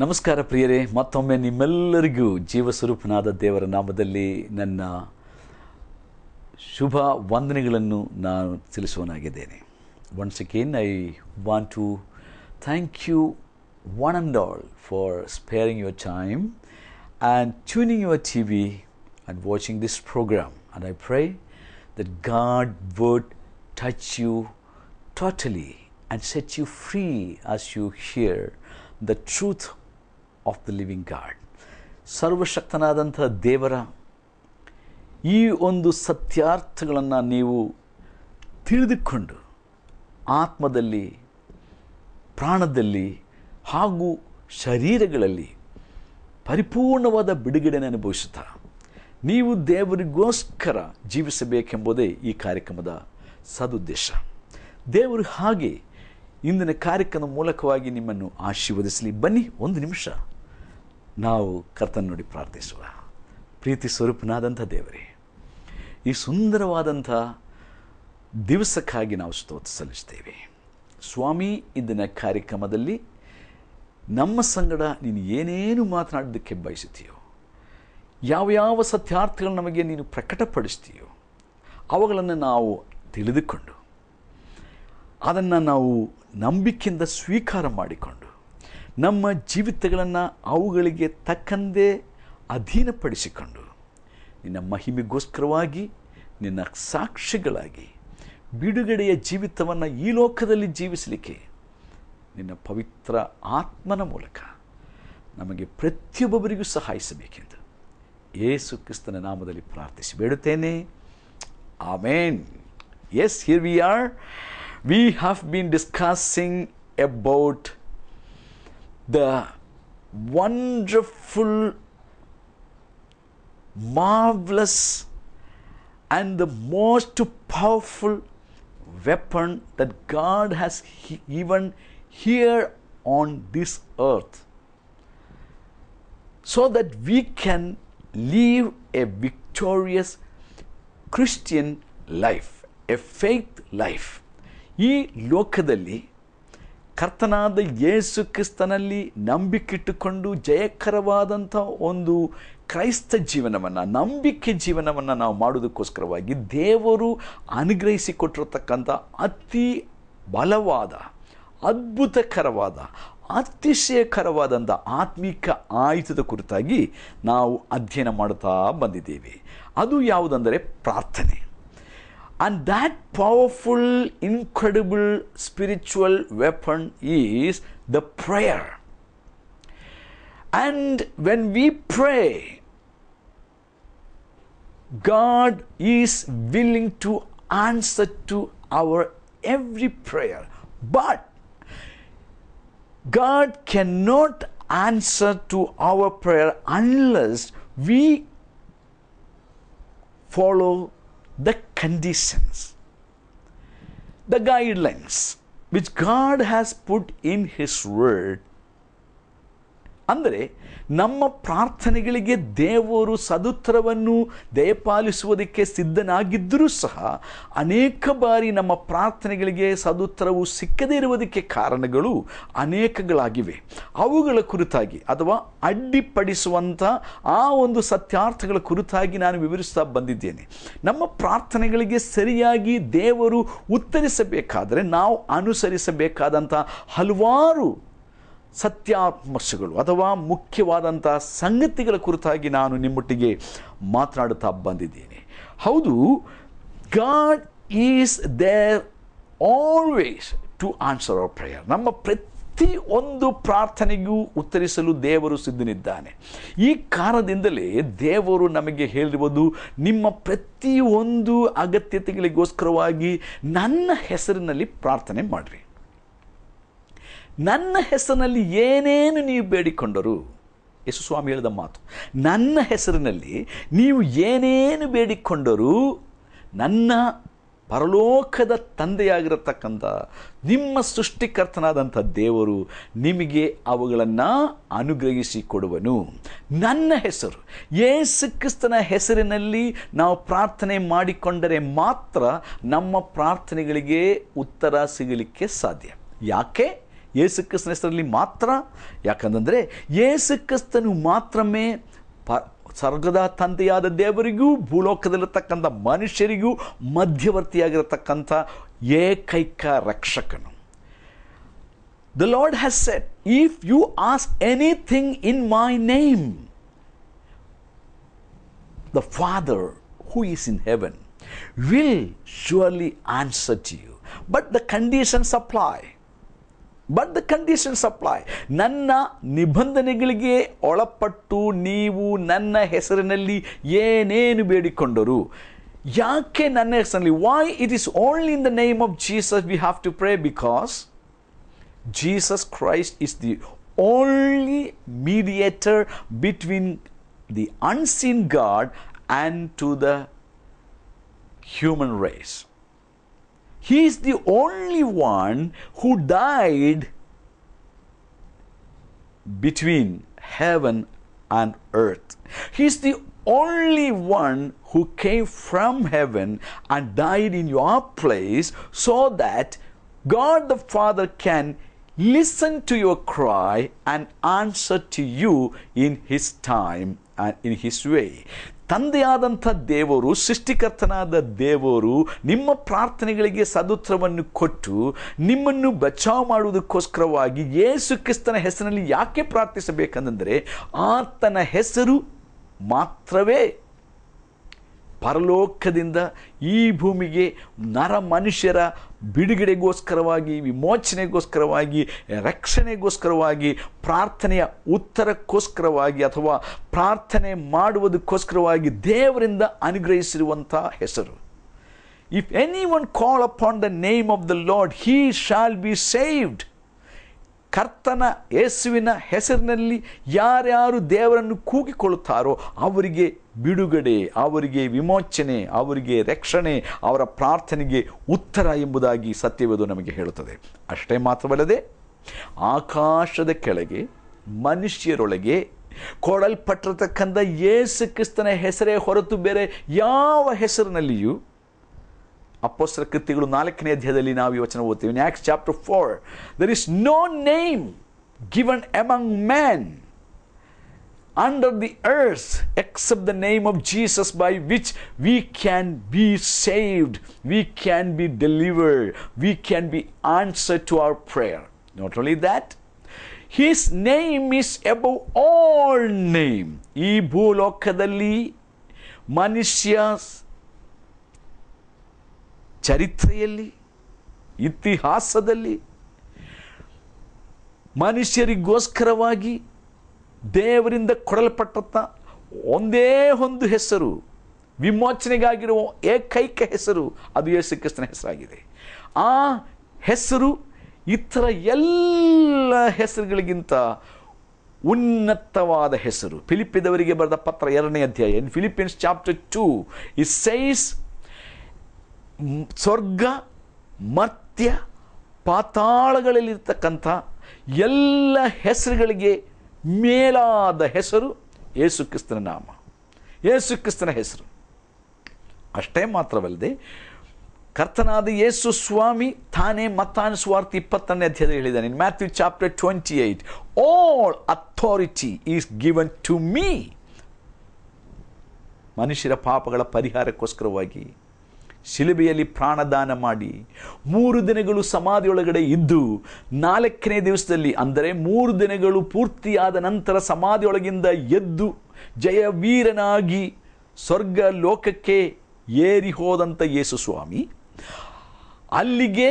ನಮಸ್ಕಾರ ಪ್ರಿಯರೇ, ಮತ್ತೊಮ್ಮೆ ನಿಮ್ಮೆಲ್ಲರಿಗೂ ಜೀವಸ್ವರೂಪನಾದ ದೇವರ ನಾಮದಲ್ಲಿ ನನ್ನ ಶುಭ ವಂದನೆಗಳನ್ನು ನಾನು ತಿಳಿಸುವನಾಗಿದ್ದೇನೆ. Once again I want to thank you one and all for sparing your time and tuning your T V and watching this programme and I pray that God would touch you totally and set you free as you hear the truth of the living God ಸರ್ವಶಕ್ತನಾದಂಥ ದೇವರ ಈ ಒಂದು ಸತ್ಯಾರ್ಥಗಳನ್ನು ನೀವು ತಿಳಿದುಕೊಂಡು ಆತ್ಮದಲ್ಲಿ, ಪ್ರಾಣದಲ್ಲಿ ಹಾಗೂ ಶರೀರಗಳಲ್ಲಿ ಪರಿಪೂರ್ಣವಾದ ಬಿಡುಗಡೆಯನ್ನು ಅನುಭವಿಸುತ್ತಾ ನೀವು ದೇವರಿಗೋಸ್ಕರ ಜೀವಿಸಬೇಕೆಂಬುದೇ ಈ ಕಾರ್ಯಕ್ರಮದ ಸದುದ್ದೇಶ. ದೇವರು ಹಾಗೆ ಇಂದಿನ ಕಾರ್ಯಕ್ರಮದ ಮೂಲಕವಾಗಿ ನಿಮ್ಮನ್ನು ಆಶೀರ್ವದಿಸಲಿ. ಬನ್ನಿ, ಒಂದು ನಿಮಿಷ. ನಾವು ಕರ್ತನ ನೋಡಿ ಪ್ರಾರ್ಥಿಸುವ. ಪ್ರೀತಿ ಸ್ವರೂಪನಾದಂಥ ದೇವರೇ, ಈ ಸುಂದರವಾದಂಥ ದಿವಸಕ್ಕಾಗಿ ನಾವು ಸ್ತೋತ್ರ ಸಲ್ಲಿಸ್ತೇವೆ ಸ್ವಾಮಿ, ಇಂದಿನ ಕಾರ್ಯಕ್ರಮದಲ್ಲಿ ನಮ್ಮ ಸಂಗಡ ನೀನು ಏನೇನು ಮಾತನಾಡೋದಕ್ಕೆ ಬಯಸುತ್ತೀಯೋ, ಯಾವ ಯಾವ ಸತ್ಯಾರ್ಥಗಳು ನಮಗೆ ನೀನು ಪ್ರಕಟಪಡಿಸ್ತೀಯೋ, ಅವುಗಳನ್ನು ನಾವು ತಿಳಿದುಕೊಂಡು, ಅದನ್ನು ನಾವು ನಂಬಿಕೆಯಿಂದ ಸ್ವೀಕಾರ ಮಾಡಿಕೊಂಡು ನಮ್ಮ ಜೀವಿತಗಳನ್ನು ಅವುಗಳಿಗೆ ತಕ್ಕಂದೇ ಅಧೀನಪಡಿಸಿಕೊಂಡು ನಿನ್ನ ಮಹಿಮೆಗೋಸ್ಕರವಾಗಿ, ನಿನ್ನ ಸಾಕ್ಷಿಗಳಾಗಿ, ಬಿಡುಗಡೆಯ ಜೀವಿತವನ್ನು ಈ ಲೋಕದಲ್ಲಿ ಜೀವಿಸಲಿಕ್ಕೆ ನಿನ್ನ ಪವಿತ್ರ ಆತ್ಮನ ಮೂಲಕ ನಮಗೆ ಪ್ರತಿಯೊಬ್ಬರಿಗೂ ಸಹಾಯಿಸಬೇಕೆಂದು ಯೇಸು ಕ್ರಿಸ್ತನ ನಾಮದಲ್ಲಿ ಪ್ರಾರ್ಥಿಸಿ ಬೇಡುತ್ತೇನೆ. Amen. As here we are we have been discussing about the wonderful, marvelous, and the most powerful weapon that God has given here on this earth so that we can live a victorious Christian life, a faith life. ಈ ಲೋಕದಲ್ಲಿ ಕರ್ತನಾದ ಯೇಸು ಕ್ರಿಸ್ತನಲ್ಲಿ ನಂಬಿಕಿಟ್ಟುಕೊಂಡು ಜಯಕರವಾದಂಥ ಒಂದು ಕ್ರೈಸ್ತ ಜೀವನವನ್ನು, ನಂಬಿಕೆ ಜೀವನವನ್ನು ನಾವು ಮಾಡೋದಕ್ಕೋಸ್ಕರವಾಗಿ ದೇವರು ಅನುಗ್ರಹಿಸಿಕೊಟ್ಟಿರತಕ್ಕಂಥ ಅತಿ ಬಲವಾದ, ಅದ್ಭುತಕರವಾದ, ಅತಿಶಯಕರವಾದಂಥ ಆತ್ಮಿಕ ಆಯುಧದ ಕುರಿತಾಗಿ ನಾವು ಅಧ್ಯಯನ ಮಾಡುತ್ತಾ ಬಂದಿದ್ದೇವೆ. ಅದು ಯಾವುದಂದರೆ ಪ್ರಾರ್ಥನೆ. And that powerful, incredible spiritual weapon is the prayer. And when we pray, God is willing to answer to our every prayer. But God cannot answer to our prayer unless we follow the conditions, the guidelines which God has put in His Word. ಅಂದರೆ ನಮ್ಮ ಪ್ರಾರ್ಥನೆಗಳಿಗೆ ದೇವರು ಸದುತ್ತರವನ್ನು ದಯಪಾಲಿಸುವುದಕ್ಕೆ ಸಿದ್ಧನಾಗಿದ್ದರೂ ಸಹ ಅನೇಕ ಬಾರಿ ನಮ್ಮ ಪ್ರಾರ್ಥನೆಗಳಿಗೆ ಸದುತ್ತರವು ಸಿಕ್ಕದೇ ಇರುವುದಕ್ಕೆ ಕಾರಣಗಳು ಅನೇಕಗಳಾಗಿವೆ. ಅವುಗಳ ಕುರಿತಾಗಿ ಅಥವಾ ಅಡ್ಡಿಪಡಿಸುವಂಥ ಆ ಒಂದು ಸತ್ಯಾರ್ಥಗಳ ಕುರಿತಾಗಿ ನಾನು ವಿವರಿಸ್ತಾ ಬಂದಿದ್ದೇನೆ. ನಮ್ಮ ಪ್ರಾರ್ಥನೆಗಳಿಗೆ ಸರಿಯಾಗಿ ದೇವರು ಉತ್ತರಿಸಬೇಕಾದರೆ ನಾವು ಅನುಸರಿಸಬೇಕಾದಂಥ ಹಲವಾರು ಸತ್ಯಾಂಶಗಳು ಅಥವಾ ಮುಖ್ಯವಾದಂಥ ಸಂಗತಿಗಳ ಕುರಿತಾಗಿ ನಾನು ನಿಮ್ಮೊಟ್ಟಿಗೆ ಮಾತನಾಡುತ್ತಾ ಬಂದಿದ್ದೇನೆ. ಹೌದು God is there always to answer our prayer ನಮ್ಮ ಪ್ರತಿ ಒಂದು ಪ್ರಾರ್ಥನೆಗೂ ಉತ್ತರಿಸಲು ದೇವರು ಸಿದ್ಧನಿದ್ದಾನೆ. ಈ ಕಾರಣದಿಂದಲೇ ದೇವರು ನಮಗೆ ಹೇಳಿರುವುದು, ನಿಮ್ಮ ಪ್ರತಿಯೊಂದು ಅಗತ್ಯತೆಗಳಿಗೋಸ್ಕರವಾಗಿ ನನ್ನ ಹೆಸರಿನಲ್ಲಿ ಪ್ರಾರ್ಥನೆ ಮಾಡಿರಿ. ನನ್ನ ಹೆಸರಿನಲ್ಲಿ ಏನೇನು ನೀವು ಬೇಡಿಕೊಂಡರು? ಯೇಸು ಸ್ವಾಮಿ ಹೇಳಿದ ಮಾತು, ನನ್ನ ಹೆಸರಿನಲ್ಲಿ ನೀವು ಏನೇನು ಬೇಡಿಕೊಂಡರೂ? ನನ್ನ ಪರಲೋಕದ ತಂದೆಯಾಗಿರತಕ್ಕಂಥ, ನಿಮ್ಮ ಸೃಷ್ಟಿಕರ್ತನಾದಂಥ ದೇವರು ನಿಮಗೆ ಅವುಗಳನ್ನು ಅನುಗ್ರಹಿಸಿ ಕೊಡುವನು. ನನ್ನ ಹೆಸರು, ಯೇಸು ಕ್ರಿಸ್ತನ ಹೆಸರಿನಲ್ಲಿ ನಾವು ಪ್ರಾರ್ಥನೆ ಮಾಡಿಕೊಂಡರೆ ಮಾತ್ರ ನಮ್ಮ ಪ್ರಾರ್ಥನೆಗಳಿಗೆ ಉತ್ತರ ಸಿಗಲಿಕ್ಕೆ ಸಾಧ್ಯ. ಯಾಕೆ? ಯೇಸುಕ್ರಿಸ್ತನ ಹೆಸರಲ್ಲಿ ಮಾತ್ರ? ಯಾಕಂತಂದರೆ ಯೇಸುಕ್ರಿಸ್ತನು ಮಾತ್ರಮೇ ಪ, ಸ್ವರ್ಗದ ತಂದೆಯಾದ ದೇವರಿಗೂ, ಭೂಲೋಕದಲ್ಲಿರ್ತಕ್ಕಂಥ ಮನುಷ್ಯರಿಗೂ ಮಧ್ಯವರ್ತಿಯಾಗಿರತಕ್ಕಂಥ ಏಕೈಕ ರಕ್ಷಕನು. The Lord has said if you ask anything in my name the father who is in heaven will surely answer to you but the condition supply but the conditions apply ನನ್ನ ನಿಬಂಧನೆಗಳಿಗೆ ಒಳಪಟ್ಟು ನೀವು ನನ್ನ ಹೆಸರಿನಲ್ಲಿ ಏನೇನು ಬೇಡಿಕೊಂಡರು? ಯಾಕೆ ನನ್ನ ಹೆಸರಿನಲ್ಲಿ? Why it is only in the name of Jesus we have to pray because Jesus Christ is the only mediator between the unseen God and to the human race. He is the only one who died between heaven and earth. He is the only one who came from heaven and died in your place so that God the Father can listen to your cry and answer to you in His time and in His way. ತಂದೆಯಾದಂಥ ದೇವರು, ಸೃಷ್ಟಿಕರ್ತನಾದ ದೇವರು ನಿಮ್ಮ ಪ್ರಾರ್ಥನೆಗಳಿಗೆ ಸದುತ್ರವನ್ನು ಕೊಟ್ಟು ನಿಮ್ಮನ್ನು ಬಚಾವ್ ಮಾಡುವುದಕ್ಕೋಸ್ಕರವಾಗಿ ಯೇಸು ಕ್ರಿಸ್ತನ ಹೆಸರಿನಲ್ಲಿ ಯಾಕೆ ಪ್ರಾರ್ಥಿಸಬೇಕಂದರೆ ಆತನ ಹೆಸರು ಮಾತ್ರವೇ. ಪರಲೋಕದಿಂದ ಈ ಭೂಮಿಗೆ ನರ ಮನುಷ್ಯರ ಬಿಡುಗಡೆಗೋಸ್ಕರವಾಗಿ, ವಿಮೋಚನೆಗೋಸ್ಕರವಾಗಿ, ರಕ್ಷಣೆಗೋಸ್ಕರವಾಗಿ, ಪ್ರಾರ್ಥನೆಯ ಉತ್ತರಕ್ಕೋಸ್ಕರವಾಗಿ ಅಥವಾ ಪ್ರಾರ್ಥನೆ ಮಾಡುವುದಕ್ಕೋಸ್ಕರವಾಗಿ ದೇವರಿಂದ ಅನುಗ್ರಹಿಸಿರುವಂಥ ಹೆಸರು. If any one call upon the name of the Lord he shall be saved ಕರ್ತನ ಯೇಸುವಿನ ಹೆಸರಿನಲ್ಲಿ ಯಾರ್ಯಾರು ದೇವರನ್ನು ಕೂಗಿಕೊಳ್ಳುತ್ತಾರೋ ಅವರಿಗೆ ಬಿಡುಗಡೆ, ಅವರಿಗೆ ವಿಮೋಚನೆ, ಅವರಿಗೆ ರಕ್ಷಣೆ, ಅವರ ಪ್ರಾರ್ಥನೆಗೆ ಉತ್ತರ ಎಂಬುದಾಗಿ ಸತ್ಯವೇದು ನಮಗೆ ಹೇಳುತ್ತದೆ. ಅಷ್ಟೇ ಮಾತ್ರವಲ್ಲದೆ ಆಕಾಶದ ಕೆಳಗೆ ಮನುಷ್ಯರೊಳಗೆ ಕೊಡಲ್ಪಟ್ಟಿರತಕ್ಕಂಥ ಯೇಸು ಕ್ರಿಸ್ತನ ಹೆಸರೇ ಹೊರತು ಬೇರೆ ಯಾವ ಹೆಸರಿನಲ್ಲಿಯೂ ಅಪ್ಪೋಸ್ತರ ಕೃತ್ಯಗಳು ನಾಲ್ಕನೇ ಅಧ್ಯಾಯದಲ್ಲಿ ನಾವು ಈ ವಚನ ಓದ್ತೀವಿ. Acts chapter four there is no name given among man under the earth except the name of Jesus by which we can be saved we can be delivered we can be answer to our prayer not only that his name is above all name ಈ ಭೂಲೋಕದಲ್ಲಿ ಮನುಷ್ಯ ಚರಿತ್ರೆಯಲ್ಲಿ, ಇತಿಹಾಸದಲ್ಲಿ, ಮನುಷ್ಯರಿಗೋಸ್ಕರವಾಗಿ ದೇವರಿಂದ ಕೊಡಲ್ಪಟ್ಟಂಥ ಒಂದೇ ಒಂದು ಹೆಸರು, ವಿಮೋಚನೆಗಾಗಿರುವ ಏಕೈಕ ಹೆಸರು ಅದು ಯೇಸು ಕ್ರಿಸ್ತನ ಹೆಸರಾಗಿದೆ. ಆ ಹೆಸರು ಇತರ ಎಲ್ಲ ಹೆಸರುಗಳಿಗಿಂತ ಉನ್ನತವಾದ ಹೆಸರು. ಫಿಲಿಪ್ಪಿದವರಿಗೆ ಬರೆದ ಪತ್ರ ಎರಡನೇ ಅಧ್ಯಾಯ in Philippians chapter two is says ಸ್ವರ್ಗ, ಮರ್ತ್ಯ, ಪಾತಾಳಗಳಲ್ಲಿರ್ತಕ್ಕಂಥ ಎಲ್ಲ ಹೆಸರುಗಳಿಗೆ ಮೇಲಾದ ಹೆಸರು ಯೇಸು ಕ್ರಿಸ್ತನ ನಾಮ. ಯೇಸು ಕ್ರಿಸ್ತನ ಹೆಸರು. ಅಷ್ಟೇ ಮಾತ್ರವಲ್ಲದೆ ಕರ್ತನಾದ ಯೇಸು ಸ್ವಾಮಿ ತಾನೇ ಮತ್ತಾನ ಸ್ವಾರ್ಥ ಇಪ್ಪತ್ತನೇ ಅಧ್ಯಾಯದಲ್ಲಿ ಹೇಳಿದ್ದಾನೆ. Matthew chapter twenty eight all authority is given to me ಮನುಷ್ಯರ ಪಾಪಗಳ ಪರಿಹಾರಕ್ಕೋಸ್ಕರವಾಗಿ ಶಿಲುಬೆಯಲ್ಲಿ ಪ್ರಾಣದಾನ ಮಾಡಿ ಮೂರು ದಿನಗಳು ಸಮಾಧಿಯೊಳಗಡೆ ಇದ್ದು ನಾಲ್ಕನೇ ದಿವಸದಲ್ಲಿ, ಅಂದರೆ ಮೂರು ದಿನಗಳು ಪೂರ್ತಿಯಾದ ನಂತರ ಸಮಾಧಿಯೊಳಗಿಂದ ಎದ್ದು ಜಯವೀರನಾಗಿ ಸ್ವರ್ಗ ಲೋಕಕ್ಕೆ ಏರಿ ಹೋದಂಥ ಯೇಸು ಸ್ವಾಮಿ, ಅಲ್ಲಿಗೆ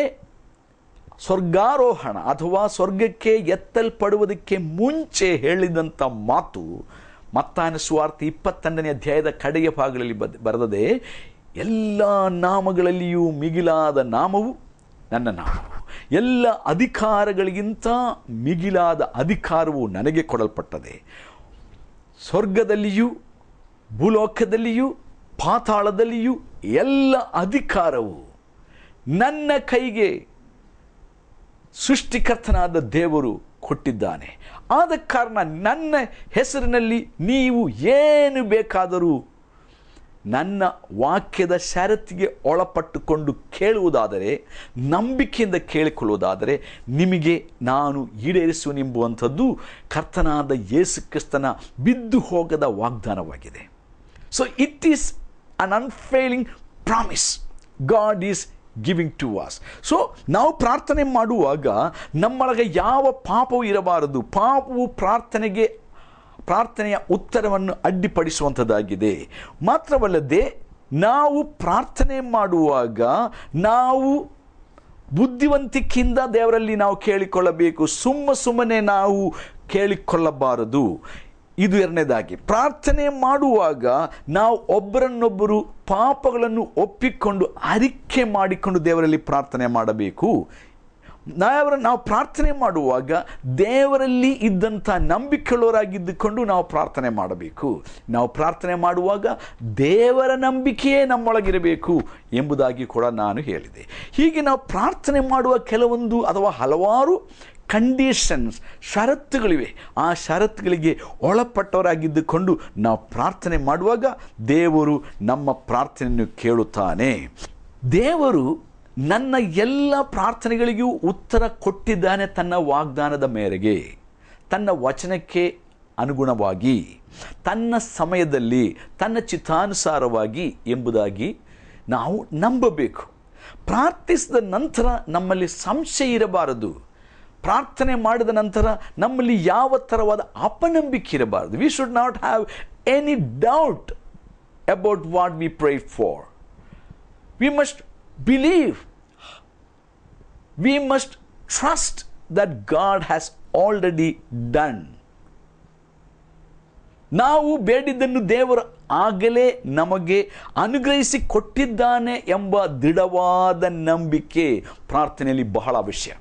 ಸ್ವರ್ಗಾರೋಹಣ ಅಥವಾ ಸ್ವರ್ಗಕ್ಕೆ ಎತ್ತಲ್ಪಡುವುದಕ್ಕೆ ಮುಂಚೆ ಹೇಳಿದಂಥ ಮಾತು ಮತ್ತಾನ ಸ್ವಾರ್ಥ ಇಪ್ಪತ್ತೊಂದನೇ ಅಧ್ಯಾಯದ ಕಡೆಯ ಭಾಗಗಳಲ್ಲಿ ಬರೆದದೆ ಎಲ್ಲ ನಾಮಗಳಲ್ಲಿಯೂ ಮಿಗಿಲಾದ ನಾಮವು ನನ್ನ ನಾಮವು. ಎಲ್ಲ ಅಧಿಕಾರಗಳಿಗಿಂತ ಮಿಗಿಲಾದ ಅಧಿಕಾರವು ನನಗೆ ಕೊಡಲ್ಪಟ್ಟದೆ. ಸ್ವರ್ಗದಲ್ಲಿಯೂ, ಭೂಲೋಕದಲ್ಲಿಯೂ, ಪಾತಾಳದಲ್ಲಿಯೂ ಎಲ್ಲ ಅಧಿಕಾರವು ನನ್ನ ಕೈಗೆ ಸೃಷ್ಟಿಕರ್ತನಾದ ದೇವರು ಕೊಟ್ಟಿದ್ದಾನೆ. ಆದ ಕಾರಣ ನನ್ನ ಹೆಸರಿನಲ್ಲಿ ನೀವು ಏನು ಬೇಕಾದರೂ ನನ್ನ ವಾಕ್ಯದ ಷರತ್ತಿಗೆ ಒಳಪಟ್ಟುಕೊಂಡು ಕೇಳುವುದಾದರೆ, ನಂಬಿಕೆಯಿಂದ ಕೇಳಿಕೊಳ್ಳುವುದಾದರೆ, ನಿಮಗೆ ನಾನು ಈಡೇರಿಸುವನೆಂಬುವಂಥದ್ದು ಕರ್ತನಾದ ಯೇಸು ಕ್ರಿಸ್ತನ ಬಿದ್ದು ಹೋಗದ ವಾಗ್ದಾನವಾಗಿದೆ. So it is an unfailing promise God is giving to us so ನಾವು ಪ್ರಾರ್ಥನೆ ಮಾಡುವಾಗ ನಮ್ಮೊಳಗೆ ಯಾವ ಪಾಪವೂ ಇರಬಾರದು. ಪಾಪವು ಪ್ರಾರ್ಥನೆಗೆ ಪ್ರಾರ್ಥನೆಯ ಉತ್ತರವನ್ನು ಅಡ್ಡಿಪಡಿಸುವಂಥದ್ದಾಗಿದೆ. ಮಾತ್ರವಲ್ಲದೆ, ನಾವು ಪ್ರಾರ್ಥನೆ ಮಾಡುವಾಗ ನಾವು ಬುದ್ಧಿವಂತಿಕೆಯಿಂದ ದೇವರಲ್ಲಿ ನಾವು ಕೇಳಿಕೊಳ್ಳಬೇಕು. ಸುಮ್ಮ ಸುಮ್ಮನೆ ನಾವು ಕೇಳಿಕೊಳ್ಳಬಾರದು. ಇದು ಎರಡನೇದಾಗಿ. ಪ್ರಾರ್ಥನೆ ಮಾಡುವಾಗ ನಾವು ಒಬ್ಬರನ್ನೊಬ್ಬರು ಪಾಪಗಳನ್ನು ಒಪ್ಪಿಕೊಂಡು ಅರಿಕೆ ಮಾಡಿಕೊಂಡು ದೇವರಲ್ಲಿ ಪ್ರಾರ್ಥನೆ ಮಾಡಬೇಕು. ನಾವರ ನಾವು ಪ್ರಾರ್ಥನೆ ಮಾಡುವಾಗ ದೇವರಲ್ಲಿ ಇದ್ದಂಥ ನಂಬಿಕೆಯುಳ್ಳವರಾಗಿದ್ದುಕೊಂಡು ನಾವು ಪ್ರಾರ್ಥನೆ ಮಾಡಬೇಕು. ನಾವು ಪ್ರಾರ್ಥನೆ ಮಾಡುವಾಗ ದೇವರ ನಂಬಿಕೆಯೇ ನಮ್ಮೊಳಗಿರಬೇಕು ಎಂಬುದಾಗಿ ಕೂಡ ನಾನು ಹೇಳಿದೆ. ಹೀಗೆ ನಾವು ಪ್ರಾರ್ಥನೆ ಮಾಡುವ ಕೆಲವೊಂದು ಅಥವಾ ಹಲವಾರು ಕಂಡೀಷನ್ಸ್ ಷರತ್ತುಗಳಿವೆ. ಆ ಷರತ್ತುಗಳಿಗೆ ಒಳಪಟ್ಟವರಾಗಿದ್ದುಕೊಂಡು ನಾವು ಪ್ರಾರ್ಥನೆ ಮಾಡುವಾಗ ದೇವರು ನಮ್ಮ ಪ್ರಾರ್ಥನೆಯನ್ನು ಕೇಳುತ್ತಾನೆ. ದೇವರು ನನ್ನ ಎಲ್ಲ ಪ್ರಾರ್ಥನೆಗಳಿಗೂ ಉತ್ತರ ಕೊಟ್ಟಿದ್ದಾನೆ ತನ್ನ ವಾಗ್ದಾನದ ಮೇರೆಗೆ. ತನ್ನ ವಚನಕ್ಕೆ ಅನುಗುಣವಾಗಿ, ತನ್ನ ಸಮಯದಲ್ಲಿ, ತನ್ನ ಚಿತ್ತಾನುಸಾರವಾಗಿ ಎಂಬುದಾಗಿ ನಾವು ನಂಬಬೇಕು. ಪ್ರಾರ್ಥಿಸಿದ ನಂತರ ನಮ್ಮಲ್ಲಿ ಸಂಶಯ ಇರಬಾರದು. ಪ್ರಾರ್ಥನೆ ಮಾಡಿದ ನಂತರ ನಮ್ಮಲ್ಲಿ ಯಾವ ಥರವಾದ ಅಪನಂಬಿಕೆ ಇರಬಾರದು. We should not have any doubt about what we pray for we must believe We must trust that God has already done. ನಾವು ಬೇಡಿದ್ದನ್ನು ದೇವರು ಆಗಲೇ ನಮಗೆ ಅನುಗ್ರಹಿಸಿ ಕೊಟ್ಟಿದ್ದಾನೆ ಎಂಬ ದೃಢವಾದ ನಂಬಿಕೆ ಪ್ರಾರ್ಥನೆಯಲ್ಲಿ ಬಹಳ ಅವಶ್ಯ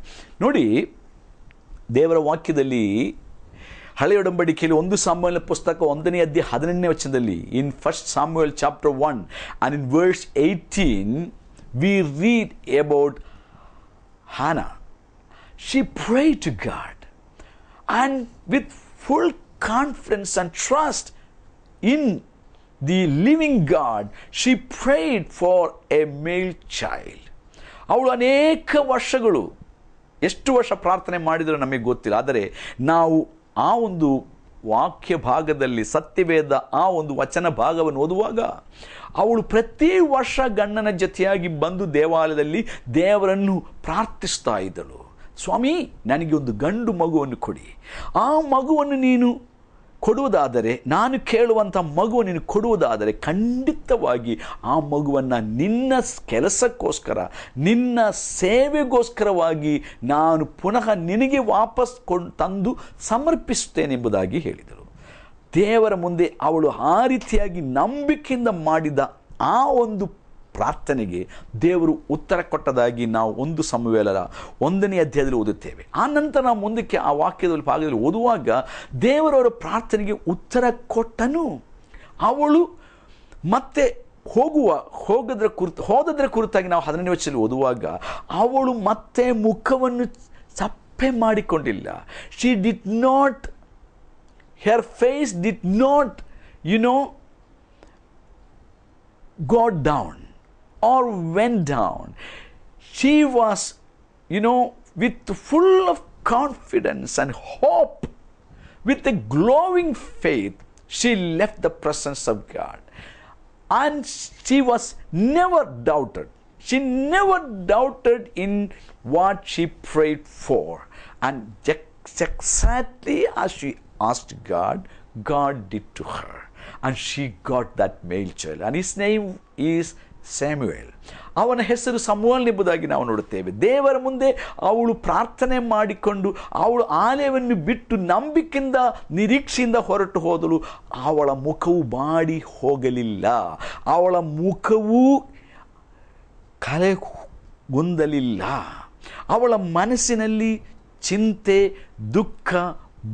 ನೋಡಿ, ದೇವರ ವಾಕ್ಯದಲ್ಲಿ ಹಳೆಯ ಒಡಂಬಡಿಕೆಯಲ್ಲಿ ಒಂದು ಸಾಮುವೇಲ್ ಪುಸ್ತಕ ಒಂದನೇ ಅಧ್ಯಾಯ ಹದಿನೆಂಟನೇ ವಚನದಲ್ಲಿ in first Samuel chapter one and in verse eighteen we read about Hannah she pray to God and with full confidence and trust in the living God she prayed for a male child ಅವಳು ಅನೇಕ ವರ್ಷಗಳು ಎಷ್ಟು ವರ್ಷ ಪ್ರಾರ್ಥನೆ ಮಾಡಿದರೂ ನಮಗೆ ಗೊತ್ತಿಲ್ಲ. ಆದರೆ ನಾವು ಆ ಒಂದು ವಾಕ್ಯ ಭಾಗದಲ್ಲಿ ಸತ್ಯವೇದ ಆ ಒಂದು ವಚನ ಭಾಗವನ್ನು ಓದುವಾಗ ಅವಳು ಪ್ರತಿ ವರ್ಷ ಗಂಡನ ಜೊತೆಯಾಗಿ ಬಂದು ದೇವಾಲಯದಲ್ಲಿ ದೇವರನ್ನು ಪ್ರಾರ್ಥಿಸ್ತಾ ಇದ್ದಳು. ಸ್ವಾಮಿ, ನನಗೆ ಒಂದು ಗಂಡು ಮಗುವನ್ನು ಕೊಡಿ. ಆ ಮಗುವನ್ನು ನೀನು ಕೊಡುವುದಾದರೆ, ನಾನು ಕೇಳುವಂಥ ಮಗುವನ್ನು ನೀನು ಕೊಡುವುದಾದರೆ ಖಂಡಿತವಾಗಿ ಆ ಮಗುವನ್ನು ನಿನ್ನ ಕೆಲಸಕ್ಕೋಸ್ಕರ, ನಿನ್ನ ಸೇವೆಗೋಸ್ಕರವಾಗಿ ನಾನು ಪುನಃ ನಿನಗೆ ವಾಪಸ್ ಕೊಂಡು ತಂದು ಸಮರ್ಪಿಸುತ್ತೇನೆ ಎಂಬುದಾಗಿ ಹೇಳಿದರು ದೇವರ ಮುಂದೆ ಅವಳು ಆ ರೀತಿಯಾಗಿ ನಂಬಿಕೆಯಿಂದ ಮಾಡಿದ ಆ ಒಂದು ಪ್ರಾರ್ಥನೆಗೆ ದೇವರು ಉತ್ತರ ಕೊಟ್ಟದಾಗಿ ನಾವು ಒಂದು ಸಮವೇಲರ ಒಂದನೇ ಅಧ್ಯಾಯದಲ್ಲಿ ಓದುತ್ತೇವೆ. ಆ ನಂತರ ನಾವು ಮುಂದಕ್ಕೆ ಆ ವಾಕ್ಯದಲ್ಲಿ ಭಾಗದಲ್ಲಿ ಓದುವಾಗ ದೇವರವರ ಪ್ರಾರ್ಥನೆಗೆ ಉತ್ತರ ಕೊಟ್ಟನು. ಅವಳು ಮತ್ತೆ ಹೋಗುವ, ಹೋಗದ್ರ ಕುರಿತು, ಹೋದದ್ರ ಕುರಿತಾಗಿ ನಾವು ಹದಿನೈದು ವರ್ಷದಲ್ಲಿ ಓದುವಾಗ ಅವಳು ಮತ್ತೆ ಮುಖವನ್ನು ಸಪ್ಪೆ ಮಾಡಿಕೊಂಡಿಲ್ಲ. She did not her face did not, you know, go down or went down. She was, you know, with full of confidence and hope, with a glowing faith, she left the presence of God. And she was never doubted. She never doubted in what she prayed for. And exactly as she asked God, God did to her. And she got that male child. And his name is Samuel ಅವನ ಹೆಸರು ಸಮೂಹಲ್ ಎಂಬುದಾಗಿ ನಾವು ನೋಡುತ್ತೇವೆ ದೇವರ ಮುಂದೆ ಅವಳು ಪ್ರಾರ್ಥನೆ ಮಾಡಿಕೊಂಡು ಅವಳು ಆಲಯವನ್ನು ಬಿಟ್ಟು ನಂಬಿಕೆಯಿಂದ ನಿರೀಕ್ಷೆಯಿಂದ ಹೊರಟು ಹೋದಳು ಅವಳ ಮುಖವು ಬಾಡಿ ಹೋಗಲಿಲ್ಲ ಅವಳ ಮುಖವೂ ಕಲೆಗೊಂದಲಿಲ್ಲ ಅವಳ ಮನಸ್ಸಿನಲ್ಲಿ ಚಿಂತೆ ದುಃಖ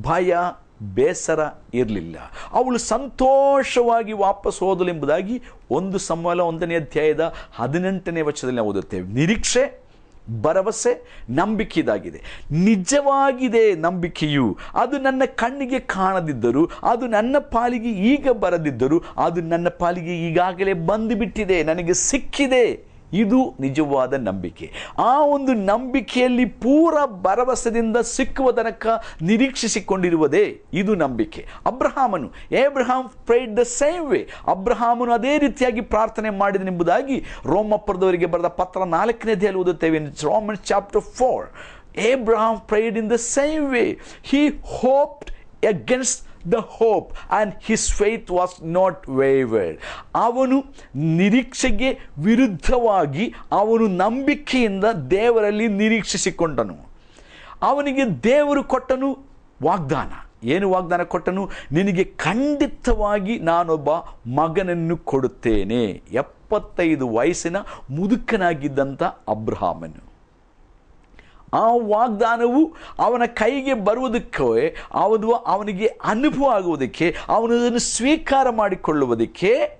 ಭಯ ಬೇಸರ ಇರಲಿಲ್ಲ. ಅವಳು ಸಂತೋಷವಾಗಿ ವಾಪಸ್ ಹೋದಳು ಎಂಬುದಾಗಿ ಒಂದು ಸಂವಾಲ ಒಂದನೇ ಅಧ್ಯಾಯದ ಹದಿನೆಂಟನೇ ವರ್ಷದಲ್ಲಿ ನಾವು ಓದುತ್ತೇವೆ. ನಿರೀಕ್ಷೆ, ಭರವಸೆ, ನಂಬಿಕೆ ಇದಾಗಿದೆ. ನಿಜವಾಗಿದೆ ನಂಬಿಕೆಯು. ಅದು ನನ್ನ ಕಣ್ಣಿಗೆ ಕಾಣದಿದ್ದರೂ, ಅದು ನನ್ನ ಪಾಲಿಗೆ ಈಗ ಬರದಿದ್ದರೂ, ಅದು ನನ್ನ ಪಾಲಿಗೆ ಈಗಾಗಲೇ ಬಂದುಬಿಟ್ಟಿದೆ, ನನಗೆ ಸಿಕ್ಕಿದೆ. ಇದು ನಿಜವಾದ ನಂಬಿಕೆ. ಆ ಒಂದು ನಂಬಿಕೆಯಲ್ಲಿ ಪೂರ ಭರವಸೆಯಿಂದ ಸಿಕ್ಕುವ ತನಕ ನಿರೀಕ್ಷಿಸಿಕೊಂಡಿರುವುದೇ ಇದು ನಂಬಿಕೆ. ಅಬ್ರಹಾಮನು Abraham prayed the same way ಅಬ್ರಹಾಮನು ಅದೇ ರೀತಿಯಾಗಿ ಪ್ರಾರ್ಥನೆ ಮಾಡಿದನೆಂಬುದಾಗಿ ರೋಮಪ್ಪರದವರಿಗೆ ಬರೆದ ಪತ್ರ ನಾಲ್ಕನೇ ನಾಲ್ಕನೇದಲ್ಲಿ ಓದುತ್ತೇವೆ. Roman chapter four Abraham prayed in the same way he hoped against the hope and his faith was not wavered ಅವನು ನಿರೀಕ್ಷೆಗೆ ವಿರುದ್ಧವಾಗಿ ಅವನು ನಂಬಿಕೆಯಿಂದ ದೇವರಲ್ಲಿ ನಿರೀಕ್ಷಿಸಿಕೊಂಡನು. ಅವನಿಗೆ ದೇವರು ಕೊಟ್ಟನು ವಾಗ್ದಾನ. ಏನು ವಾಗ್ದಾನ ಕೊಟ್ಟನು? ನಿನಗೆ ಖಂಡಿತವಾಗಿ ನಾನೊಬ್ಬ ಮಗನನ್ನು ಕೊಡುತ್ತೇನೆ. ಎಪ್ಪತ್ತೈದು ವಯಸ್ಸಿನ ಮುದುಕನಾಗಿದ್ದಂಥ ಅಬ್ರಹಾಮನು. ಆ ವಾಗ್ದಾನವು ಅವನ ಕೈಗೆ ಬರುವುದಕ್ಕೆ ಅವನು ಅವನಿಗೆ ಅನುಭವ ಆಗುವುದಕ್ಕೆ ಅವನು ಅದನ್ನು ಸ್ವೀಕಾರ ಮಾಡಿಕೊಳ್ಳುವುದಕ್ಕೆ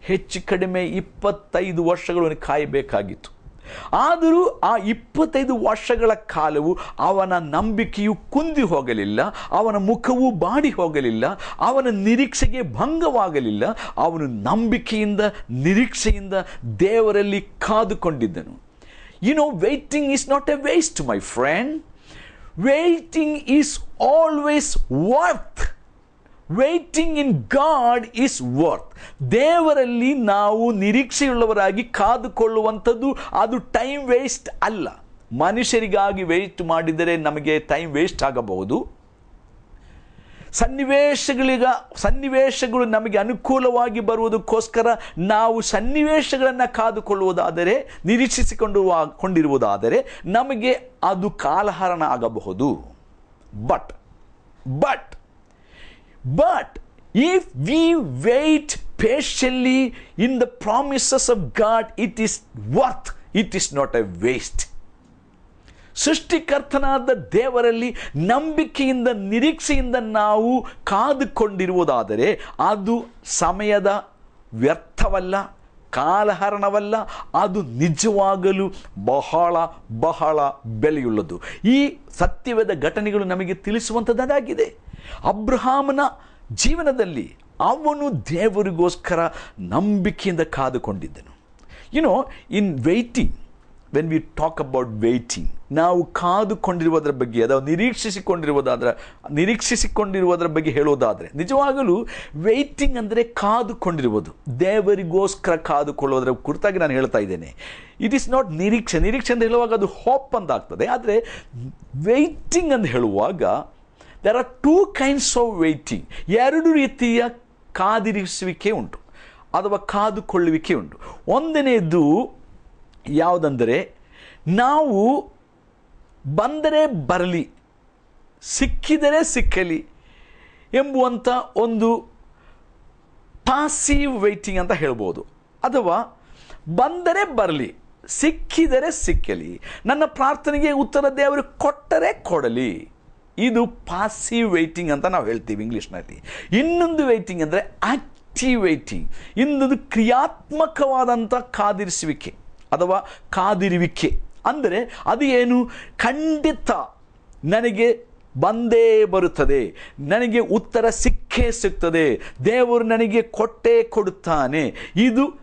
ಹೆಚ್ಚು ಕಡಿಮೆ ಇಪ್ಪತ್ತೈದು ವರ್ಷಗಳನ್ನು ಕಾಯಬೇಕಾಗಿತ್ತು. ಆದರೂ ಆ ಇಪ್ಪತ್ತೈದು ವರ್ಷಗಳ ಕಾಲವು ಅವನ ನಂಬಿಕೆಯು ಕುಂದಿ ಹೋಗಲಿಲ್ಲ, ಅವನ ಮುಖವು ಬಾಡಿ ಹೋಗಲಿಲ್ಲ, ಅವನ ನಿರೀಕ್ಷೆಗೆ ಭಂಗವಾಗಲಿಲ್ಲ, ಅವನು ನಂಬಿಕೆಯಿಂದ, ನಿರೀಕ್ಷೆಯಿಂದ ದೇವರಲ್ಲಿ ಕಾದುಕೊಂಡಿದ್ದನು. You know, waiting is not a waste, my friend. Waiting is always worth. Waiting in God is worth ದೇವರಲ್ಲಿ ನಾವು ನಿರೀಕ್ಷೆಯುಳ್ಳವರಾಗಿ ಕಾದುಕೊಳ್ಳುವಂಥದ್ದು ಅದು ಟೈಮ್ ವೇಸ್ಟ್ ಅಲ್ಲ ಮನುಷ್ಯರಿಗಾಗಿ ವೇಸ್ಟ್ ಮಾಡಿದರೆ ನಮಗೆ ಟೈಮ್ ವೇಸ್ಟ್ ಆಗಬಹುದು ಸನ್ನಿವೇಶಗಳಿಗ, ಸನ್ನಿವೇಶಗಳು ನಮಗೆ ಅನುಕೂಲವಾಗಿ ಬರುವುದಕ್ಕೋಸ್ಕರ ನಾವು ಸನ್ನಿವೇಶಗಳನ್ನು ಕಾದುಕೊಳ್ಳುವುದಾದರೆ, ನಿರೀಕ್ಷಿಸಿಕೊಂಡು ಕೊಂಡಿರುವುದಾದರೆ ನಮಗೆ ಅದು ಕಾಲಹರಣ ಆಗಬಹುದು. But but but if we wait ಪೇಶಲ್ಲಿ in the promises of God it is worth it is not a waste ಸೃಷ್ಟಿಕರ್ತನಾದ ದೇವರಲ್ಲಿ ನಂಬಿಕೆಯಿಂದ, ನಿರೀಕ್ಷೆಯಿಂದ ನಾವು ಕಾದುಕೊಂಡಿರುವುದಾದರೆ ಅದು ಸಮಯದ ವ್ಯರ್ಥವಲ್ಲ, ಕಾಲಹರಣವಲ್ಲ, ಅದು ನಿಜವಾಗಲು ಬಹಳ ಬಹಳ ಬೆಲೆಯುಳ್ಳದು. ಈ ಸತ್ಯವೇದ ಘಟನೆಗಳು ನಮಗೆ ತಿಳಿಸುವಂಥದ್ದಾಗಿದೆ. ಅಬ್ರಹಾಮನ ಜೀವನದಲ್ಲಿ ಅವನು ದೇವರಿಗೋಸ್ಕರ ನಂಬಿಕೆಯಿಂದ ಕಾದುಕೊಂಡಿದ್ದನು. You know in waiting when we talk about waiting ನಾವು ಕಾದುಕೊಂಡಿರುವುದರ ಬಗ್ಗೆ, ಅಥವಾ ನಿರೀಕ್ಷಿಸಿಕೊಂಡಿರುವುದಾದ್ರೆ, ನಿರೀಕ್ಷಿಸಿಕೊಂಡಿರುವುದರ ಬಗ್ಗೆ ಹೇಳೋದಾದರೆ, ನಿಜವಾಗಲೂ ವೆಯ್ಟಿಂಗ್ ಅಂದರೆ ಕಾದುಕೊಂಡಿರುವುದು. ದೇವರಿಗೋಸ್ಕರ ಕಾದುಕೊಳ್ಳುವುದರ ಕುರಿತಾಗಿ ನಾನು ಹೇಳ್ತಾ ಇದ್ದೇನೆ. ಇಟ್ ಈಸ್ ನಾಟ್ ನಿರೀಕ್ಷೆ. ನಿರೀಕ್ಷೆ ಅಂತ ಹೇಳುವಾಗ ಅದು ಹೋಪ್ ಅಂತ ಆಗ್ತದೆ ಆದರೆ ವೆಯ್ಟಿಂಗ್ ಅಂತ ಹೇಳುವಾಗ there are two kinds of waiting ಎರಡು ರೀತಿಯ ಕಾದಿರಿಸುವಿಕೆ ಉಂಟು, ಅಥವಾ ಕಾದುಕೊಳ್ಳುವಿಕೆ ಉಂಟು. ಒಂದನೇದು ಯಾವುದಂದರೆ ನಾವು ಬಂದರೆ ಬರಲಿ, ಸಿಕ್ಕಿದರೆ ಸಿಕ್ಕಲಿ ಎಂಬುವಂಥ ಒಂದು ಪಾಸಿವ್ ವೆಯ್ಟಿಂಗ್ ಅಂತ ಹೇಳ್ಬೋದು. ಅಥವಾ ಬಂದರೆ ಬರಲಿ, ಸಿಕ್ಕಿದರೆ ಸಿಕ್ಕಲಿ, ನನ್ನ ಪ್ರಾರ್ಥನೆಗೆ ಉತ್ತರ ದೇವರು ಕೊಟ್ಟರೆ ಕೊಡಲಿ. ಇದು ಪಾಸಿವ್ ವೆಯ್ಟಿಂಗ್ ಅಂತ ನಾವು ಹೇಳ್ತೀವಿ ಇಂಗ್ಲೀಷ್ನಲ್ಲಿ. ಇನ್ನೊಂದು ವೆಯ್ಟಿಂಗ್ ಅಂದರೆ ಆಕ್ಟಿವ್ ವೆಯ್ಟಿಂಗ್ ಇನ್ನೊಂದು ಕ್ರಿಯಾತ್ಮಕವಾದಂಥ ಕಾದಿರಿಸುವಿಕೆ. ಅಥವಾ ಕಾದಿರುವಿಕೆ. ಅಂದರೆ ಅದು ಏನು ಖಂಡಿತ ನನಗೆ ಬಂದೇ ಬರುತ್ತದೆ. ನನಗೆ ಉತ್ತರ ಸಿಕ್ಕೇ ಸಿಗ್ತದೆ. ದೇವರು ನನಗೆ ಕೊಟ್ಟೇ ಕೊಡುತ್ತಾನೆ. ಇದು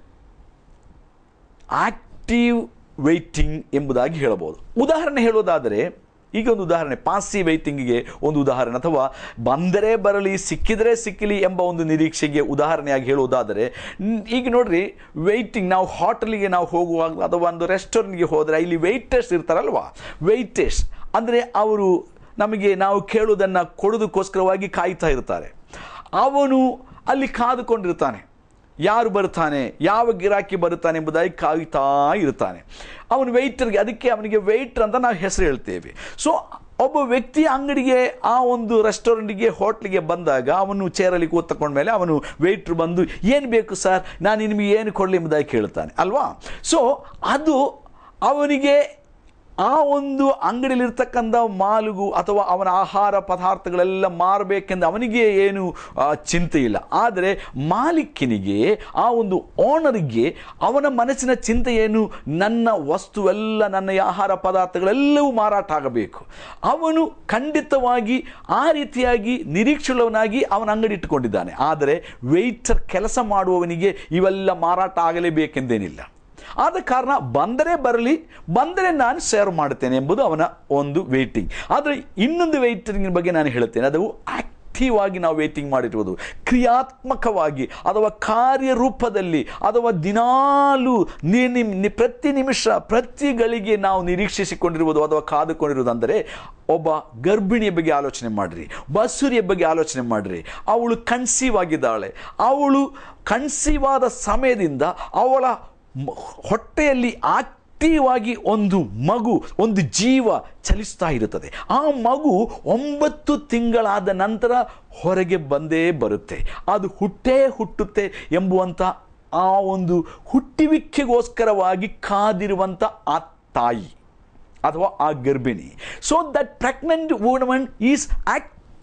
ಆಕ್ಟಿವ್ ವೇಟಿಂಗ್ ಎಂಬುದಾಗಿ ಹೇಳಬಹುದು. ಉದಾಹರಣೆ ಹೇಳೋದಾದರೆ ಈಗ ಒಂದು ಉದಾಹರಣೆ ಪಾಸಿ ವೇಟಿಂಗಿಗೆ ಒಂದು ಉದಾಹರಣೆ ಅಥವಾ ಬಂದರೆ ಬರಲಿ, ಸಿಕ್ಕಿದರೆ ಸಿಕ್ಕಲಿ ಎಂಬ ಒಂದು ನಿರೀಕ್ಷೆಗೆ ಉದಾಹರಣೆಯಾಗಿ ಹೇಳುವುದಾದರೆ ಈಗ ನೋಡ್ರಿ ವೆಯ್ಟಿಂಗ್ ನಾವು ಹೋಟೆಲಿಗೆ ನಾವು ಹೋಗುವಾಗ ಅಥವಾ ಒಂದು ರೆಸ್ಟೋರೆಂಟ್ಗೆ ಹೋದರೆ ಇಲ್ಲಿ ವೆಯ್ಟರ್ಸ್ ಇರ್ತಾರಲ್ವಾ? ವೆಯ್ಟರ್ಸ್ ಅಂದರೆ ಅವರು ನಮಗೆ ನಾವು ಕೇಳುವುದನ್ನು ಕೊಡೋದಕ್ಕೋಸ್ಕರವಾಗಿ ಕಾಯ್ತಾ ಇರ್ತಾರೆ. ಅವನು ಅಲ್ಲಿ ಕಾದುಕೊಂಡಿರ್ತಾನೆ. ಯಾರು ಬರ್ತಾನೆ ಯಾವ ಗಿರಾಕಿ ಬರುತ್ತಾನೆ ಎಂಬುದಾಗಿ ಕಾಯ್ತಾ ಇರ್ತಾನೆ ಅವನು ವೆಯ್ಟರ್ಗೆ ಅದಕ್ಕೆ ಅವನಿಗೆ ವೆಯ್ಟರ್ ಅಂತ ನಾವು ಹೆಸರು ಹೇಳ್ತೇವೆ. ಸೊ ಒಬ್ಬ ವ್ಯಕ್ತಿ ಅಂಗಡಿಗೆ, ಆ ಒಂದು ರೆಸ್ಟೋರೆಂಟಿಗೆ ಹೋಟ್ಲಿಗೆ ಬಂದಾಗ ಅವನು ಚೇರಲ್ಲಿ ಕೂತ್ಕೊಂಡ ಮೇಲೆ ಅವನು ವೆಯ್ಟ್ರ್ ಬಂದು, ಏನು ಬೇಕು ಸರ್ ನಾನು ನಿಮಗೆ ಏನು ಕೊಡಲಿ? ಎಂಬುದಾಗಿ ಕೇಳ್ತಾನೆ ಅಲ್ವಾ? ಸೊ ಅದು ಅವನಿಗೆ ಆ ಒಂದು ಅಂಗಡಿಯಲ್ಲಿರ್ತಕ್ಕಂಥ ಮಾಲುಗು ಅಥವಾ ಅವನ ಆಹಾರ ಪದಾರ್ಥಗಳೆಲ್ಲ ಮಾರಬೇಕೆಂದು ಅವನಿಗೆ ಏನು ಚಿಂತೆ ಇಲ್ಲ. ಆದರೆ ಮಾಲೀಕನಿಗೆ ಆ ಒಂದು ಓನರಿಗೆ ಅವನ ಮನಸ್ಸಿನ ಚಿಂತೆ ಏನು, ನನ್ನ ವಸ್ತುವೆಲ್ಲ, ನನ್ನ ಆಹಾರ ಪದಾರ್ಥಗಳೆಲ್ಲವೂ ಮಾರಾಟ ಆಗಬೇಕು. ಅವನು ಖಂಡಿತವಾಗಿ ಆ ರೀತಿಯಾಗಿ ನಿರೀಕ್ಷೆಯುಳ್ಳವನಾಗಿ ಅವನ ಅಂಗಡಿ ಇಟ್ಟುಕೊಂಡಿದ್ದಾನೆ. ಆದರೆ ವೆಯ್ಟರ್ ಕೆಲಸ ಮಾಡುವವನಿಗೆ ಇವೆಲ್ಲ ಮಾರಾಟ ಆಗಲೇಬೇಕೆಂದೇನಿಲ್ಲ. ಆದ ಕಾರಣ ಬಂದರೆ ಬರಲಿ, ಬಂದರೆ ನಾನು ಸೇರ್ ಮಾಡ್ತೇನೆ ಎಂಬುದು ಅವನ ಒಂದು ವೇಟಿಂಗ್ ಆದರೆ ಇನ್ನೊಂದು ವೇಟಿಂಗ್ ಬಗ್ಗೆ ನಾನು ಹೇಳುತ್ತೇನೆ, ಅದು ಆಕ್ಟಿವ್ ಆಗಿ ನಾವು ವೇಟಿಂಗ್ ಮಾಡಿರುವುದು, ಕ್ರಿಯಾತ್ಮಕವಾಗಿ, ಅಥವಾ ಕಾರ್ಯರೂಪದಲ್ಲಿ ಅಥವಾ ದಿನಾಲು ಪ್ರತಿ ನಿಮಿಷ, ಪ್ರತಿ ಗಳಿಗೆ ನಾವು ನಿರೀಕ್ಷಿಸಿಕೊಂಡಿರುವುದು ಅಥವಾ ಕಾದುಕೊಂಡಿರುವುದು ಅಂದರೆ, ಒಬ್ಬ ಗರ್ಭಿಣಿಯ ಬಗ್ಗೆ ಆಲೋಚನೆ ಮಾಡಿರಿ, ಬಸುರಿಯ ಬಗ್ಗೆ ಆಲೋಚನೆ ಮಾಡಿರಿ. ಅವಳು ಕನ್ಸೀವ್ ಆಗಿದ್ದಾಳೆ. ಅವಳು ಕನ್ಸೀವ್ ಆದ ಸಮಯದಿಂದ ಅವಳ ಹೊಟ್ಟೆಯಲ್ಲಿ ಆಕ್ಟಿವ್ ಆಗಿ ಒಂದು ಮಗು, ಒಂದು ಜೀವ ಚಲಿಸ್ತಾ ಇರುತ್ತದೆ. ಆ ಮಗು ಒಂಬತ್ತು ತಿಂಗಳಾದ ನಂತರ ಹೊರಗೆ ಬಂದೇ ಬರುತ್ತೆ. ಅದು ಹುಟ್ಟೇ ಹುಟ್ಟುತ್ತೆ ಎಂಬುವಂಥ ಆ ಒಂದು ಹುಟ್ಟುವಿಕೆಗೋಸ್ಕರವಾಗಿ ಕಾದಿರುವಂಥ ಆ ತಾಯಿ ಅಥವಾ ಆ ಗರ್ಭಿಣಿ. So that pregnant woman is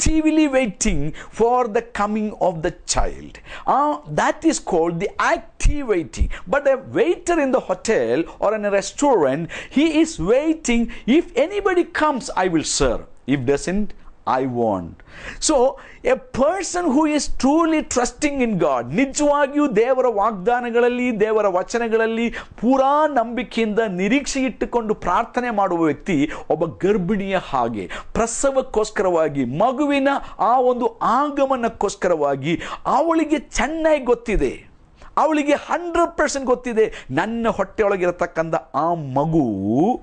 actively waiting for the coming of the child. Uh, that is called the active waiting. But a waiter in the hotel or in a restaurant, he is waiting. If anybody comes, I will serve. If doesn't, I want so a person who is truly trusting in God ನಿಜವಾಗಿಯೂ ದೇವರ ವಾಗ್ದಾನಗಳಲ್ಲಿ, ದೇವರ ವಚನಗಳಲ್ಲಿ ಪೂರಾ ನಂಬಿಕೆಯಿಂದ ನಿರೀಕ್ಷೆ ಇಟ್ಟುಕೊಂಡು ಪ್ರಾರ್ಥನೆ ಮಾಡುವ ವ್ಯಕ್ತಿ ಒಬ್ಬ ಗರ್ಭಿಣಿಯ ಹಾಗೆ. ಪ್ರಸವಕ್ಕೋಸ್ಕರವಾಗಿ, ಮಗುವಿನ ಆ ಒಂದು ಆಗಮನಕ್ಕೋಸ್ಕರವಾಗಿ ಅವಳಿಗೆ ಚೆನ್ನಾಗಿ ಗೊತ್ತಿದೆ. ಅವಳಿಗೆ ಹಂಡ್ರೆಡ್ ಪರ್ಸೆಂಟ್ ಗೊತ್ತಿದೆ. ನನ್ನ ಹೊಟ್ಟೆಯೊಳಗಿರತಕ್ಕಂಥ ಆ ಮಗು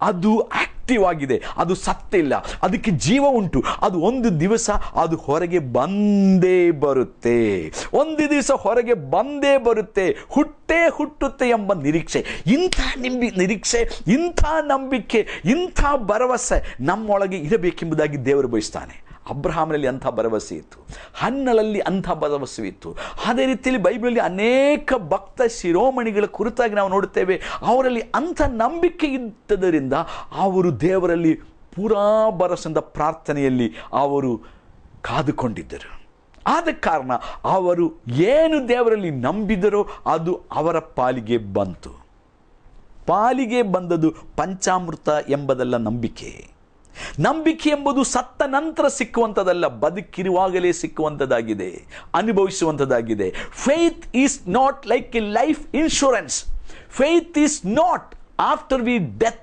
ಅದು ಆಕ್ಟಿವ್ ಆಗಿದೆ ಅದು ಸತ್ತಿಲ್ಲ ಅದಕ್ಕೆ ಜೀವ ಉಂಟು. ಅದು ಒಂದು ದಿವಸ ಅದು ಹೊರಗೆ ಬಂದೇ ಬರುತ್ತೆ. ಒಂದು ದಿವಸ ಹೊರಗೆ ಬಂದೇ ಬರುತ್ತೆ. ಹುಟ್ಟೇ ಹುಟ್ಟುತ್ತೆ ಎಂಬ ನಿರೀಕ್ಷೆ. ಇಂಥ ನಿಂಬಿ ನಿರೀಕ್ಷೆ, ಇಂಥ ನಂಬಿಕೆ, ಇಂಥ ಭರವಸೆ ನಮ್ಮೊಳಗೆ ಇರಬೇಕೆಂಬುದಾಗಿ ದೇವರು ಬಯಸ್ತಾನೆ. ಅಬ್ರಹಾಮನಲ್ಲಿ ಅಂಥ ಭರವಸೆ ಇತ್ತು. ಹನ್ನಲಲ್ಲಿ ಅಂಥ ಭರವಸೆ ಇತ್ತು. ಅದೇ ರೀತಿಯಲ್ಲಿ ಬೈಬಲಲ್ಲಿ ಅನೇಕ ಭಕ್ತ ಶಿರೋಮಣಿಗಳ ಕುರಿತಾಗಿ ನಾವು ನೋಡುತ್ತೇವೆ. ಅವರಲ್ಲಿ ಅಂಥ ನಂಬಿಕೆ ಇದ್ದದರಿಂದ ಅವರು ದೇವರಲ್ಲಿ ಪೂರಾ ಭರವಸೆಯಿಂದ ಪ್ರಾರ್ಥನೆಯಲ್ಲಿ ಅವರು ಕಾದುಕೊಂಡಿದ್ದರು. ಆದ ಕಾರಣ ಅವರು ಏನು ದೇವರಲ್ಲಿ ನಂಬಿದರೋ ಅದು ಅವರ ಪಾಲಿಗೆ ಬಂತು. ಪಾಲಿಗೆ ಬಂದದು ಪಂಚಾಮೃತ ಎಂಬುದಲ್ಲ ನಂಬಿಕೆ. ನಂಬಿಕೆ ಎಂಬುದು ಸತ್ತ ನಂತರ ಸಿಕ್ಕುವಂಥದ್ದಲ್ಲ, ಬದುಕಿರುವಾಗಲೇ ಸಿಕ್ಕುವಂಥದ್ದಾಗಿದೆ, ಅನುಭವಿಸುವಂಥದ್ದಾಗಿದೆ. Faith is not like a life insurance faith is not after we death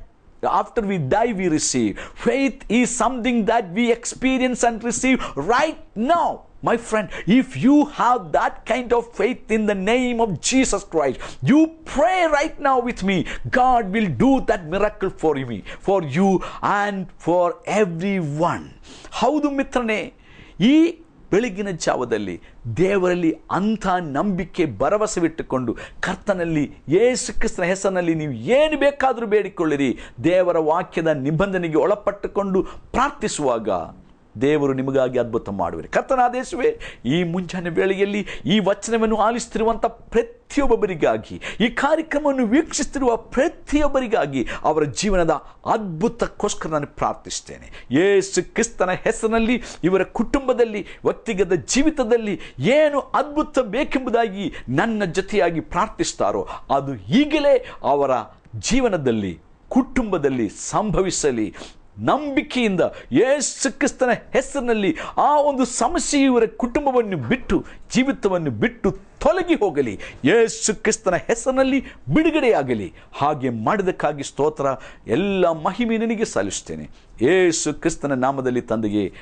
after we die we receive faith is something that we experience and receive right now. My friend if you have that kind of faith in the name of jesus christ you pray right now with me god will do that miracle for me for you and for everyone ಹೌದು ಮಿತ್ರನೇ ಈ ಬೆಳಗಿನ ಜಾವದಲ್ಲಿ ದೇವರಲ್ಲಿ ಅಂಥ ನಂಬಿಕೆ ಭರವಸೆವಿಟ್ಟುಕೊಂಡು ಕರ್ತನಲ್ಲಿ ಯೇಸು ಕ್ರಿಸ್ತನ ಹೆಸರಿನಲ್ಲಿ ನೀವು ಏನು ಬೇಕಾದರೂ ಬೇಡಿಕೊಳ್ಳಿರಿ ದೇವರ ವಾಕ್ಯದ ನಿಬಂಧನೆಗೆ ಒಳಪಟ್ಟುಕೊಂಡು ಪ್ರಾರ್ಥಿಸುವಾಗ ದೇವರು ನಿಮಗಾಗಿ ಅದ್ಭುತ ಮಾಡುವಿರಿ. ಕರ್ತನ ಆದೇಶವೇ, ಈ ಮುಂಜಾನೆ ವೇಳೆಯಲ್ಲಿ ಈ ವಚನವನ್ನು ಆಲಿಸುತ್ತಿರುವಂಥ ಪ್ರತಿಯೊಬ್ಬರಿಗಾಗಿ ಈ ಕಾರ್ಯಕ್ರಮವನ್ನು ವೀಕ್ಷಿಸುತ್ತಿರುವ ಪ್ರತಿಯೊಬ್ಬರಿಗಾಗಿ ಅವರ ಜೀವನದ ಅದ್ಭುತಕ್ಕೋಸ್ಕರ ನಾನು ಪ್ರಾರ್ಥಿಸ್ತೇನೆ ಯೇಸು ಕ್ರಿಸ್ತನ ಹೆಸರಿನಲ್ಲಿ, ಇವರ ಕುಟುಂಬದಲ್ಲಿ, ವ್ಯಕ್ತಿಗತ ಜೀವಿತದಲ್ಲಿ ಏನು ಅದ್ಭುತ ಬೇಕೆಂಬುದಾಗಿ ನನ್ನ ಜೊತೆಯಾಗಿ ಪ್ರಾರ್ಥಿಸ್ತಾರೋ ಅದು ಈಗಲೇ ಅವರ ಜೀವನದಲ್ಲಿ, ಕುಟುಂಬದಲ್ಲಿ ಸಂಭವಿಸಲಿ. ನಂಬಿಕೆಯಿಂದ ಯೇಸು ಕ್ರಿಸ್ತನ ಹೆಸರಿನಲ್ಲಿ ಆ ಒಂದು ಸಮಸ್ಯೆ ಇವರ ಕುಟುಂಬವನ್ನು ಬಿಟ್ಟು, ಜೀವಿತವನ್ನು ಬಿಟ್ಟು ತೊಲಗಿ ಹೋಗಲಿ. ಯೇಸು ಕ್ರಿಸ್ತನ ಹೆಸರಿನಲ್ಲಿ ಬಿಡುಗಡೆಯಾಗಲಿ. ಹಾಗೆ ಮಾಡಿದಕ್ಕಾಗಿ ಸ್ತೋತ್ರ, ಎಲ್ಲ ಮಹಿಮೆ ನಿನಗೆ ಸಲ್ಲಿಸ್ತೇನೆ ಯೇಸು ಕ್ರಿಸ್ತನ ನಾಮದಲ್ಲಿ ತಂದೆಗೆ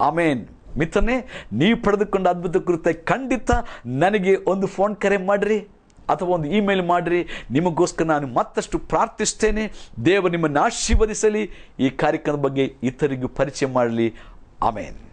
ಆಮೇನ್. ಮಿತ್ರನೇ, ನೀವು ಪಡೆದುಕೊಂಡ ಅದ್ಭುತ ಕುರಿತ ಖಂಡಿತ ನನಗೆ ಒಂದು ಫೋನ್ ಕರೆ ಮಾಡಿರಿ. ಅಥವಾ ಒಂದು ಇಮೇಲ್ ಮಾಡಿರಿ, ನಿಮಗೋಸ್ಕರ ನಾನು ಮತ್ತಷ್ಟು ಪ್ರಾರ್ಥಿಸ್ತೇನೆ. ದೇವರು ನಿಮ್ಮನ್ನು ಆಶೀರ್ವದಿಸಲಿ. ಈ ಕಾರ್ಯಕ್ರಮದ ಬಗ್ಗೆ ಇತರಿಗೂ ಪರಿಚಯ ಮಾಡಲಿ. ಆಮೇನ್.